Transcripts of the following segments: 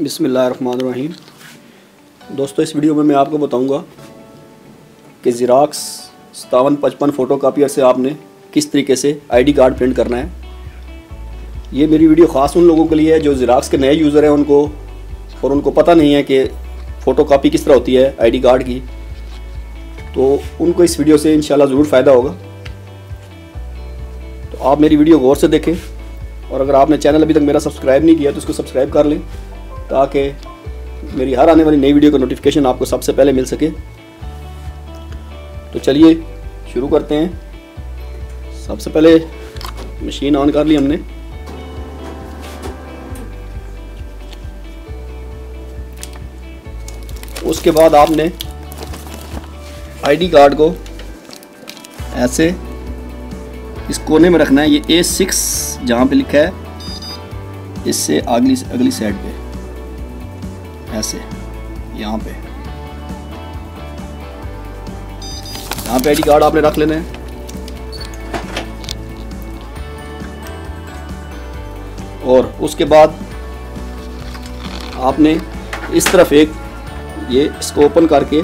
बिसमीम दोस्तों, इस वीडियो में मैं आपको बताऊँगा कि ज़िराक्स सतावन पचपन फ़ोटो कापियर से आपने किस तरीके से आईडी कार्ड प्रिंट करना है। ये मेरी वीडियो ख़ास उन लोगों के लिए है जो ज़िराक्स के नए यूज़र हैं, उनको और उनको पता नहीं है कि फ़ोटो कापी किस तरह होती है आईडी कार्ड की। तो उनको इस वीडियो से इंशाल्लाह ज़रूर फ़ायदा होगा। तो आप मेरी वीडियो गौर से देखें और अगर आपने चैनल अभी तक मेरा सब्सक्राइब नहीं किया तो उसको सब्सक्राइब कर लें। ताकि मेरी हर आने वाली नई वीडियो का नोटिफिकेशन आपको सबसे पहले मिल सके। तो चलिए, शुरू करते हैं। सबसे पहले मशीन ऑन कर ली हमने। उसके बाद आपने आईडी कार्ड को ऐसे इस कोने में रखना है। ये ए सिक्स जहाँ पे लिखा है। इससे अगली अगली साइड पे। ऐसे यहाँ पे। यहाँ पे आईडी कार्ड आपने रख लेना है। और उसके बाद आपने इस तरफ़ एक ये इसको ओपन करके,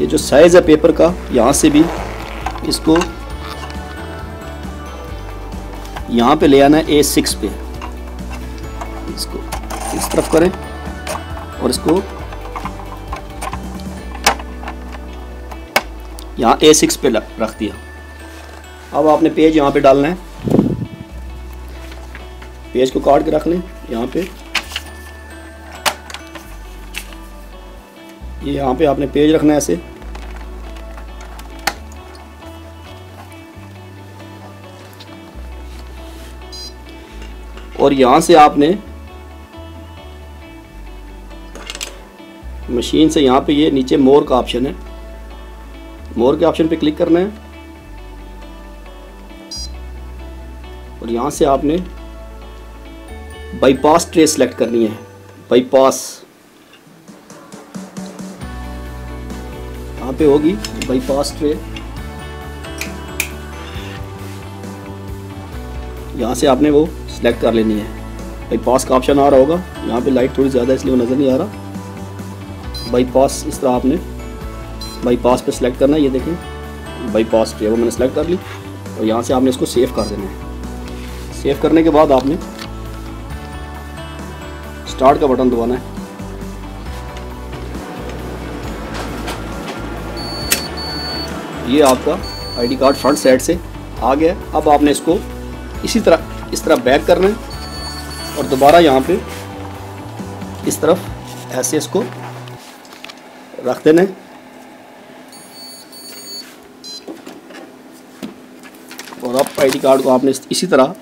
ये जो साइज़ है पेपर का, यहाँ से भी इसको यहाँ पे ले आना है ए सिक्स पे। इसको इस तरफ़ करें और इसको यहाँ ए सिक्स पे रख दिया। अब आपने पेज यहाँ पे डालना है। पेज को काट के रख लें यहाँ पे। ये यहाँ पे आपने पेज रखना है ऐसे। और यहाँ से आपने मशीन से यहाँ पे ये नीचे मोर का ऑप्शन है। मोर के ऑप्शन पे क्लिक करना है। और यहाँ से आपने बाईपास ट्रे सेलेक्ट करनी है। बाईपास यहाँ पे होगी बाईपास ट्रे यहाँ से आपने वो सेलेक्ट कर लेनी है। बाईपास का ऑप्शन आ रहा होगा। यहाँ पे लाइट थोड़ी ज़्यादा इसलिए वो नज़र नहीं आ रहा। बाईपास इस तरह आपने बाईपास पे सिलेक्ट करना है, ये देखें। बाईपास जो वो मैंने सेलेक्ट कर ली और यहाँ से आपने इसको सेव कर देना है। सेव करने के बाद आपने स्टार्ट का बटन दबाना है। ये आपका आईडी कार्ड फ्रंट साइड से आ गया अब आपने इसको इसी तरह, इस तरह बैक करना है और दोबारा यहाँ पे इस तरफ़ ऐसे इसको रख देना और अब आईडी कार्ड को आपने इसी तरह,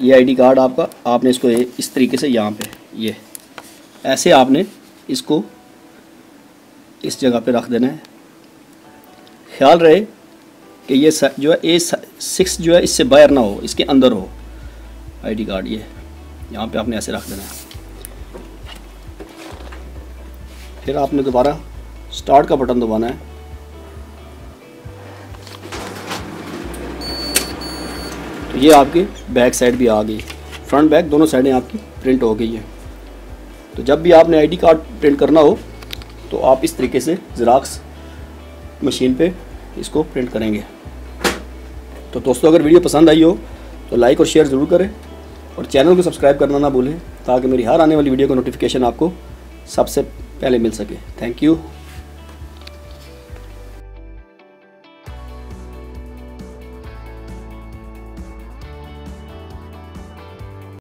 ये आईडी कार्ड आपका, आपने इसको इस तरीके से यहाँ पे, ये। ऐसे आपने इसको इस जगह पे रख देना है। ख्याल रहे कि ये जो है ए सिक्स जो है, इससे बाहर ना हो, इसके अंदर हो। आईडी कार्ड ये, यहाँ पे आपने ऐसे रख देना है। फिर आपने दोबारा स्टार्ट का बटन दबाना है। तो ये आपकी बैक साइड भी आ गई। फ्रंट बैक दोनों साइडें आपकी प्रिंट हो गई है। तो जब भी आपने आईडी कार्ड प्रिंट करना हो तो आप इस तरीके से ज़राक्स मशीन पे इसको प्रिंट करेंगे। तो दोस्तों, अगर वीडियो पसंद आई हो तो लाइक और शेयर ज़रूर करें और चैनल को सब्सक्राइब करना ना भूलें, ताकि मेरी हर आने वाली वीडियो का नोटिफिकेशन आपको सबसे पहले मिल सके। Thank you